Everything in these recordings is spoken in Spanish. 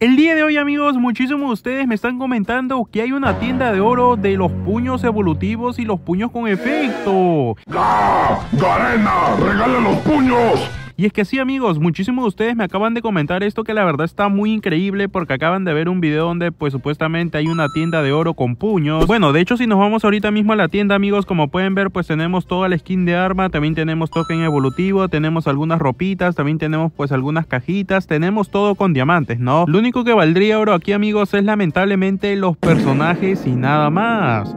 El día de hoy amigos, muchísimos de ustedes me están comentando que hay una tienda de oro de los puños evolutivos y los puños con efecto. ¡Garena! ¡Regala los puños! Y es que sí amigos, muchísimos de ustedes me acaban de comentar esto que la verdad está muy increíble porque acaban de ver un video donde pues supuestamente hay una tienda de oro con puños. Bueno, de hecho si nos vamos ahorita mismo a la tienda amigos, como pueden ver pues tenemos toda la skin de arma, también tenemos token evolutivo, tenemos algunas ropitas, también tenemos pues algunas cajitas, tenemos todo con diamantes, ¿no? Lo único que valdría oro aquí amigos es lamentablemente los personajes y nada más.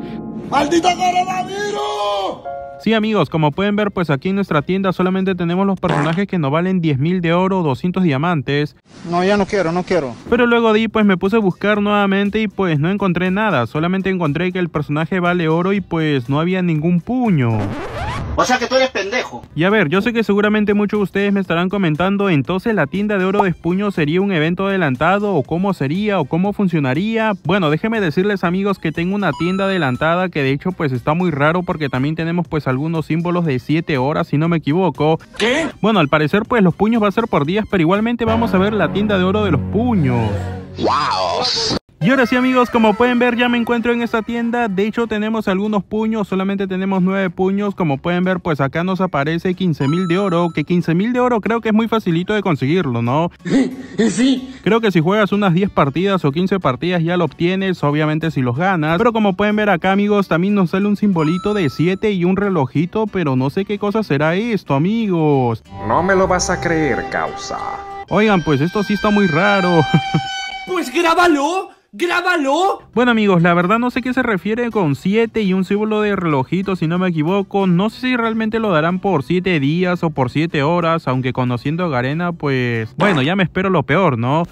¡Maldito coronavirus! Sí amigos, como pueden ver pues aquí en nuestra tienda solamente tenemos los personajes que nos valen 10.000 de oro, 200 diamantes. No, ya no quiero, no quiero. Pero luego de ahí pues me puse a buscar nuevamente y pues no encontré nada, solamente encontré que el personaje vale oro y pues no había ningún puño. O sea que tú eres pendejo. Y a ver, yo sé que seguramente muchos de ustedes me estarán comentando, entonces la tienda de oro de espuño sería un evento adelantado o cómo sería o cómo funcionaría. Bueno, déjenme decirles amigos que tengo una tienda adelantada que de hecho pues está muy raro porque también tenemos pues algunos símbolos de 7 horas si no me equivoco. ¿Qué? Bueno, al parecer pues los puños va a ser por días, pero igualmente vamos a ver la tienda de oro de los puños. ¡Wow! Y ahora sí amigos, como pueden ver ya me encuentro en esta tienda, de hecho tenemos algunos puños, solamente tenemos 9 puños, como pueden ver pues acá nos aparece 15 mil de oro, que 15 mil de oro creo que es muy facilito de conseguirlo, ¿no? Sí. Creo que si juegas unas 10 partidas o 15 partidas ya lo obtienes, obviamente si los ganas, pero como pueden ver acá amigos también nos sale un simbolito de 7 y un relojito, pero no sé qué cosa será esto amigos. No me lo vas a creer, causa. Oigan pues esto sí está muy raro. Pues grábalo, grábalo. Bueno amigos, la verdad no sé qué se refiere con 7 y un símbolo de relojito si no me equivoco. No sé si realmente lo darán por 7 días o por 7 horas, aunque conociendo a Garena pues bueno, ya me espero lo peor, ¿no?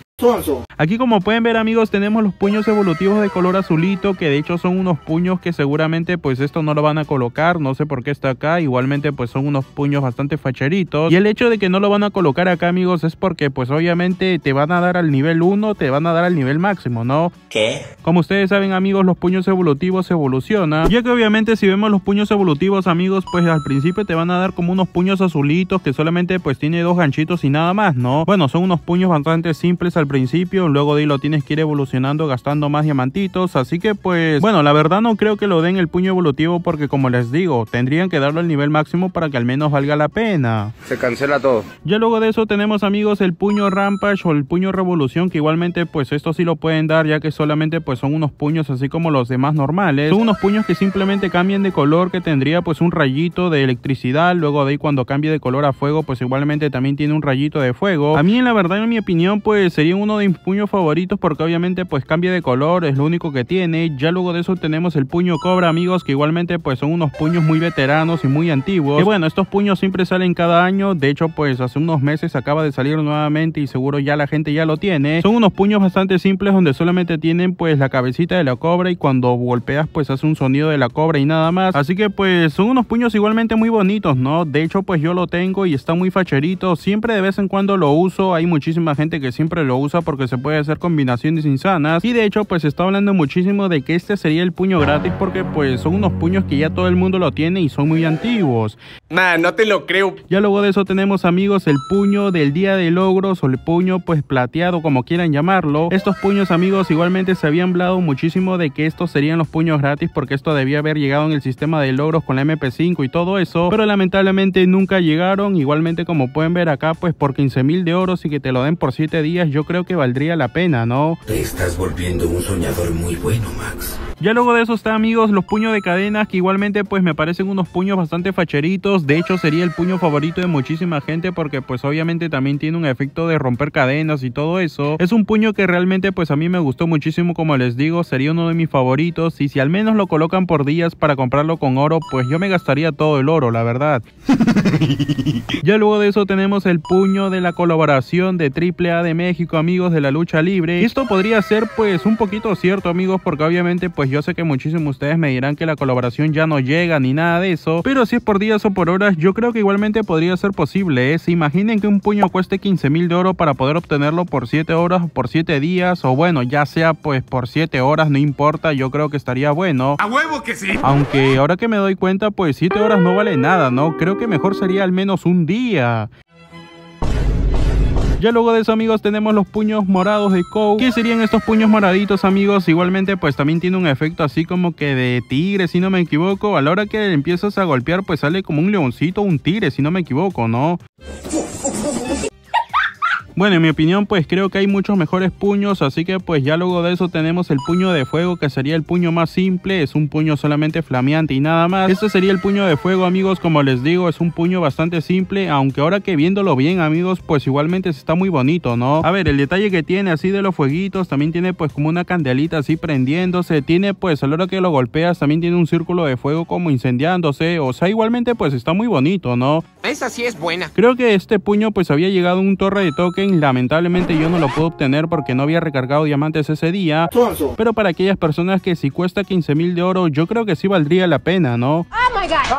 Aquí como pueden ver amigos tenemos los puños evolutivos de color azulito que de hecho son unos puños que seguramente pues esto no lo van a colocar, no sé por qué está acá, igualmente pues son unos puños bastante facheritos y el hecho de que no lo van a colocar acá amigos es porque pues obviamente te van a dar al nivel 1, te van a dar al nivel máximo, ¿no? ¿Qué? Como ustedes saben amigos los puños evolutivos evolucionan, ya que obviamente si vemos los puños evolutivos amigos pues al principio te van a dar como unos puños azulitos que solamente pues tiene dos ganchitos y nada más, ¿no? Bueno son unos puños bastante simples al principio, luego de ahí lo tienes que ir evolucionando gastando más diamantitos, así que pues bueno, la verdad no creo que lo den el puño evolutivo porque como les digo, tendrían que darlo al nivel máximo para que al menos valga la pena. Se cancela todo. Ya luego de eso tenemos amigos el puño Rampage o el puño Revolución que igualmente pues esto sí lo pueden dar ya que solamente pues son unos puños así como los demás normales. Son unos puños que simplemente cambian de color que tendría pues un rayito de electricidad, luego de ahí cuando cambie de color a fuego pues igualmente también tiene un rayito de fuego. A mí en la verdad en mi opinión pues sería uno de mis puños favoritos porque obviamente pues cambia de color, es lo único que tiene. Ya luego de eso tenemos el puño Cobra amigos que igualmente pues son unos puños muy veteranos y muy antiguos. Que bueno, estos puños siempre salen cada año, de hecho pues hace unos meses acaba de salir nuevamente y seguro ya la gente ya lo tiene. Son unos puños bastante simples donde solamente tienen pues la cabecita de la cobra y cuando golpeas pues hace un sonido de la cobra y nada más. Así que pues son unos puños igualmente muy bonitos, ¿no? De hecho pues yo lo tengo y está muy facherito. Siempre de vez en cuando lo uso, hay muchísima gente que siempre lo usa porque se puede hacer combinaciones insanas. Y de hecho pues se está hablando muchísimo de que este sería el puño gratis porque pues son unos puños que ya todo el mundo lo tiene y son muy antiguos. Nah, no te lo creo. Ya luego de eso tenemos amigos el puño del día de logros o el puño pues plateado como quieran llamarlo. Estos puños amigos igualmente se habían hablado muchísimo de que estos serían los puños gratis porque esto debía haber llegado en el sistema de logros con la MP5 y todo eso. Pero lamentablemente nunca llegaron. Igualmente como pueden ver acá pues por 15 mil de oro y que te lo den por 7 días yo creo que valdría la pena, ¿no? Te estás volviendo un soñador muy bueno, Max. Ya luego de eso está amigos los puños de cadenas que igualmente pues me parecen unos puños bastante facheritos. De hecho sería el puño favorito de muchísima gente porque pues obviamente también tiene un efecto de romper cadenas y todo eso. Es un puño que realmente pues a mí me gustó muchísimo como les digo. Sería uno de mis favoritos y si al menos lo colocan por días para comprarlo con oro pues yo me gastaría todo el oro la verdad. ya luego de eso tenemos el puño de la colaboración de AAA de México amigos de la lucha libre. Esto podría ser pues un poquito cierto amigos porque obviamente pues yo sé que muchísimos de ustedes me dirán que la colaboración ya no llega ni nada de eso, pero si es por días o por horas, yo creo que igualmente podría ser posible. ¿eh? Se imaginen que un puño cueste 15 mil de oro para poder obtenerlo por 7 horas o por 7 días, o bueno, ya sea pues por 7 horas, no importa, yo creo que estaría bueno. A huevo que sí. Aunque ahora que me doy cuenta, pues 7 horas no vale nada, ¿no? Creo que mejor sería al menos un día. Ya luego de eso amigos tenemos los puños morados de Kou. ¿Qué serían estos puños moraditos amigos? Igualmente pues también tiene un efecto así como que de tigre si no me equivoco. A la hora que empiezas a golpear pues sale como un leoncito, un tigre si no me equivoco, ¿no? Bueno, en mi opinión, pues creo que hay muchos mejores puños, así que pues ya luego de eso tenemos el puño de fuego, que sería el puño más simple, es un puño solamente flameante y nada más. Este sería el puño de fuego, amigos, como les digo, es un puño bastante simple, aunque ahora que viéndolo bien, amigos, pues igualmente está muy bonito, ¿no? A ver, el detalle que tiene así de los fueguitos, también tiene pues como una candelita así prendiéndose, tiene pues a la hora que lo golpeas, también tiene un círculo de fuego como incendiándose, o sea, igualmente pues está muy bonito, ¿no? Esa sí es buena. Creo que este puño pues había llegado a un torre de token lamentablemente yo no lo puedo obtener porque no había recargado diamantes ese día. Pero para aquellas personas que si cuesta 15 mil de oro, yo creo que sí valdría la pena, ¿no?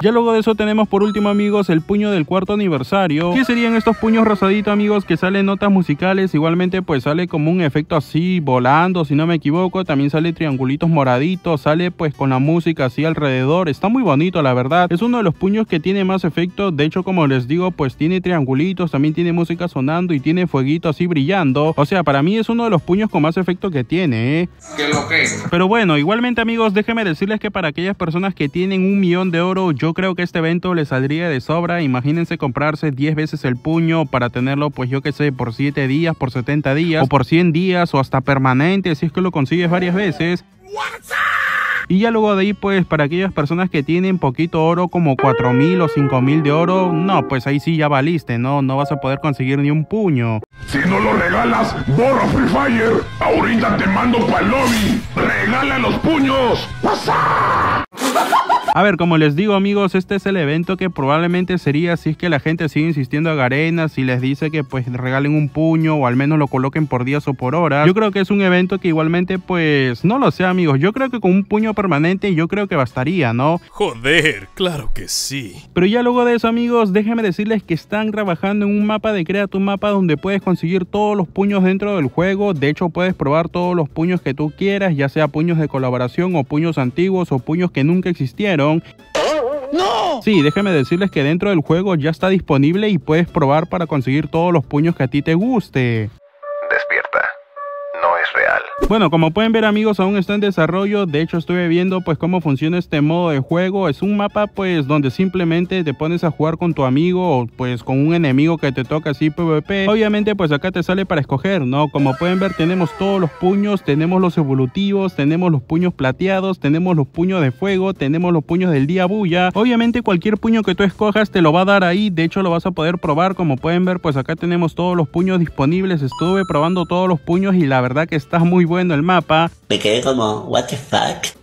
Ya luego de eso tenemos por último amigos el puño del cuarto aniversario. ¿Qué serían estos puños rosaditos amigos que salen notas musicales? Igualmente pues sale como un efecto así volando si no me equivoco. También sale triangulitos moraditos, sale pues con la música así alrededor. Está muy bonito la verdad. Es uno de los puños que tiene más efecto. De hecho como les digo pues tiene triangulitos, también tiene música sonando y tiene fueguito así brillando. O sea para mí es uno de los puños con más efecto que tiene. ¿eh? lo que Pero bueno igualmente amigos déjenme decirles que para aquellas personas que tienen un millón de oro yo creo que este evento les saldría de sobra. Imagínense comprarse 10 veces el puño para tenerlo, pues yo que sé, por 7 días, por 70 días, o por 100 días, o hasta permanente, si es que lo consigues varias veces. Y ya luego de ahí, pues para aquellas personas que tienen poquito oro, como 4000 o 5000 de oro, no, pues ahí sí ya valiste, ¿no? No vas a poder conseguir ni un puño. Si no lo regalas, borra Free Fire. Ahorita te mando pa'l lobby. Regala los puños. ¡Pasa! A ver, como les digo amigos, este es el evento que probablemente sería si es que la gente sigue insistiendo a Garenas y les dice que pues regalen un puño o al menos lo coloquen por días o por horas. Yo creo que es un evento que igualmente pues no lo sé amigos, yo creo que con un puño permanente yo creo que bastaría, ¿no? Joder, claro que sí. Pero ya luego de eso amigos, déjenme decirles que están trabajando en un mapa de Crea tu mapa donde puedes conseguir todos los puños dentro del juego. De hecho puedes probar todos los puños que tú quieras, ya sea puños de colaboración o puños antiguos o puños que nunca existieron. ¡No! Sí, déjenme decirles que dentro del juego ya está disponible y puedes probar para conseguir todos los puños que a ti te guste. Bueno, como pueden ver amigos, aún está en desarrollo. De hecho, estuve viendo pues cómo funciona este modo de juego. Es un mapa pues donde simplemente te pones a jugar con tu amigo o pues con un enemigo que te toca así PvP. Obviamente pues acá te sale para escoger, ¿no? Como pueden ver tenemos todos los puños, tenemos los evolutivos, tenemos los puños plateados, tenemos los puños de fuego, tenemos los puños del día bulla. Obviamente cualquier puño que tú escojas te lo va a dar ahí. De hecho lo vas a poder probar. Como pueden ver pues acá tenemos todos los puños disponibles. Estuve probando todos los puños y la verdad que está muy bueno el mapa. Me quedé como, what the fuck.